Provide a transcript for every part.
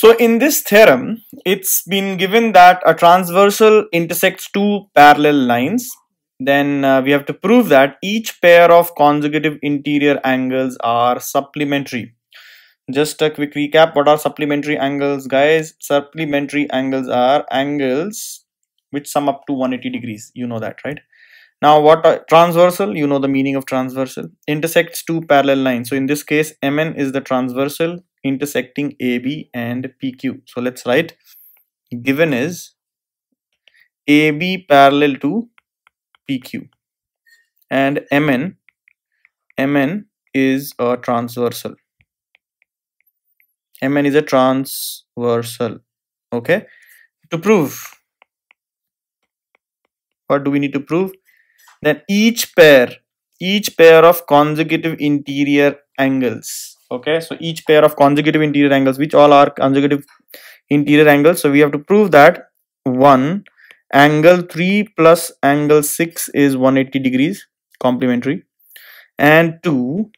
So in this theorem, it's been given that a transversal intersects two parallel lines. Then uh, we have to prove that each pair of consecutive interior angles are supplementary. Just a quick recap, what are supplementary angles guys? Supplementary angles are angles which sum up to 180 degrees. You know that, right? Now what are transversal? You know the meaning of transversal. Intersects two parallel lines. So in this case, MN is the transversal intersecting AB and PQ. So let's write given is AB parallel to PQ and MN MN is a transversal. MN is a transversal. Okay. To prove what do we need to prove? That each pair each pair of consecutive interior angles okay so each pair of consecutive interior angles which all are consecutive interior angles so we have to prove that one angle 3 plus angle 6 is 180 degrees complementary. And 2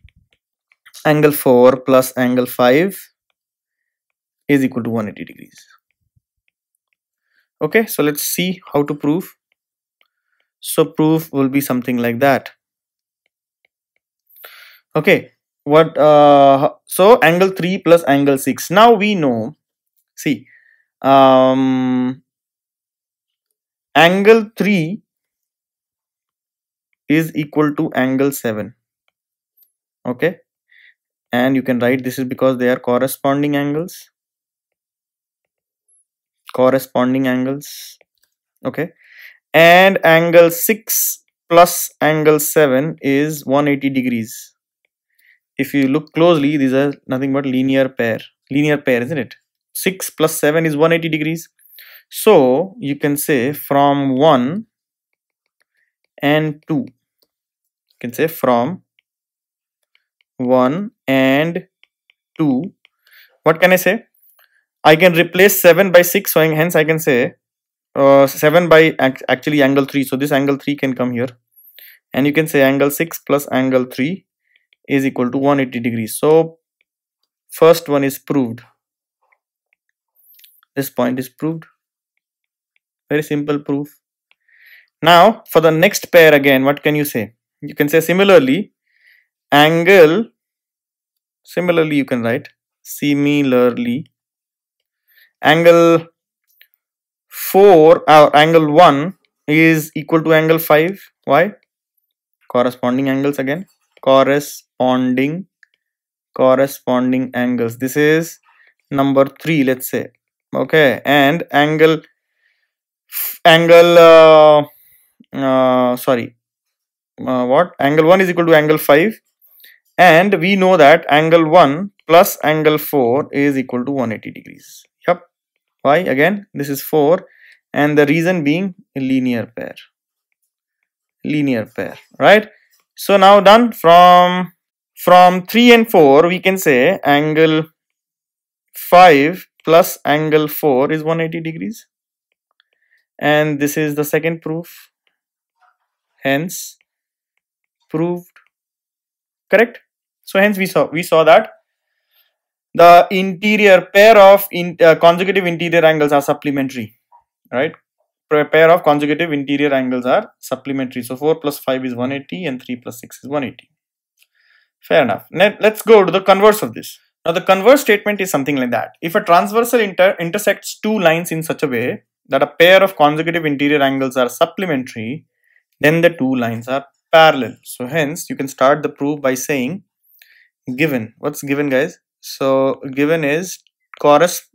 angle 4 plus angle 5 is equal to 180 degrees. Okay so let's see how to prove. So proof will be something like that. Okay what uh so angle 3 plus angle 6 now we know see um angle 3 is equal to angle 7 okay? And you can write this is because they are corresponding angles. Corresponding angles. Okay? And angle 6 plus angle 7 is 180 degrees if you look closely these are nothing but linear pair. Linear pair isn't it? 6 plus 7 is 180 degrees. So you can say from 1 and 2 you can say from 1 and 2 what can I say? I can replace 7 by 6 so hence I can say uh, 7 by actually angle 3 so this angle 3 can come here. And you can say angle 6 plus angle 3 is equal to 180 degrees. So first one is proved. This point is proved. Very simple proof. Now for the next pair again what can you say? You can say similarly angle similarly you can write similarly angle 4 uh, angle 1 is equal to angle 5 why? Corresponding angles again corresponding corresponding angles. This is number 3 let's say. Okay and angle angle uh, uh, sorry uh, what? Angle 1 is equal to angle 5 and we know that angle 1 plus angle 4 is equal to 180 degrees. Yep why? Again this is 4 and the reason being linear pair. Linear pair right so now done from from 3 and 4 we can say angle 5 plus angle 4 is 180 degrees. And this is the second proof. Hence proved correct? So hence we saw we saw that the interior pair of in, uh, consecutive interior angles are supplementary right pair of consecutive interior angles are supplementary. So 4 plus 5 is 180 and 3 plus 6 is 180. Fair enough. Now let's go to the converse of this. Now the converse statement is something like that. If a transversal inter intersects two lines in such a way that a pair of consecutive interior angles are supplementary, then the two lines are parallel. So hence you can start the proof by saying given. What's given guys? So given is chorus,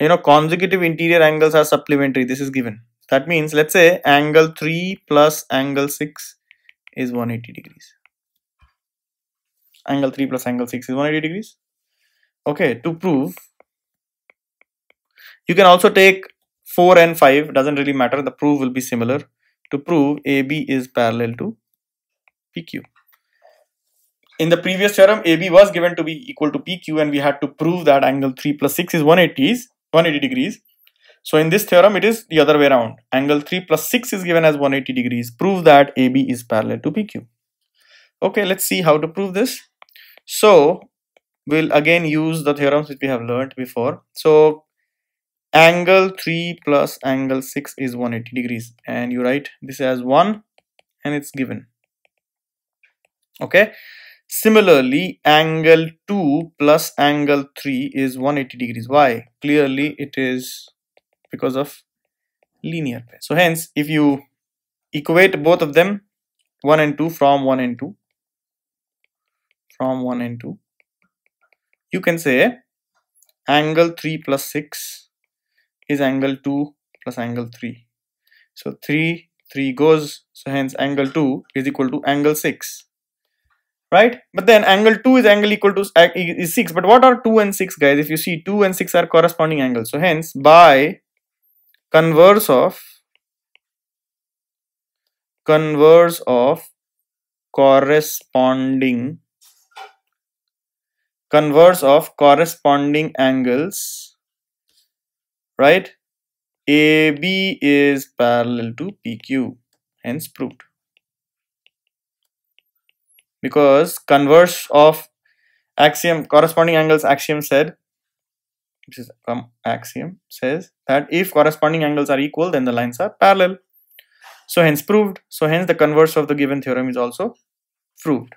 you know, consecutive interior angles are supplementary. This is given that means let's say angle 3 plus angle 6 is 180 degrees. Angle 3 plus angle 6 is 180 degrees. Okay, to prove, you can also take 4 and 5, doesn't really matter, the proof will be similar. To prove AB is parallel to PQ. In the previous theorem, AB was given to be equal to PQ and we had to prove that angle 3 plus 6 is 180, 180 degrees. So in this theorem, it is the other way around. Angle 3 plus 6 is given as 180 degrees. Prove that AB is parallel to PQ. Okay, let's see how to prove this. So we'll again use the theorems which we have learned before so angle 3 plus angle 6 is 180 degrees and you write this as 1 and it's given okay similarly angle 2 plus angle 3 is 180 degrees why clearly it is because of linear pair so hence if you equate both of them 1 and 2 from 1 and 2 from 1 and 2 you can say angle 3 plus 6 is angle 2 plus angle 3 so 3 3 goes. So hence angle 2 is equal to angle 6 right? But then angle 2 is angle equal to uh, is 6 but what are 2 and 6 guys? If you see 2 and 6 are corresponding angles so hence by converse of converse of corresponding converse of corresponding angles right? AB is parallel to PQ hence proved. Because converse of axiom corresponding angles axiom said which is um, axiom says that if corresponding angles are equal then the lines are parallel. So hence proved. So hence the converse of the given theorem is also proved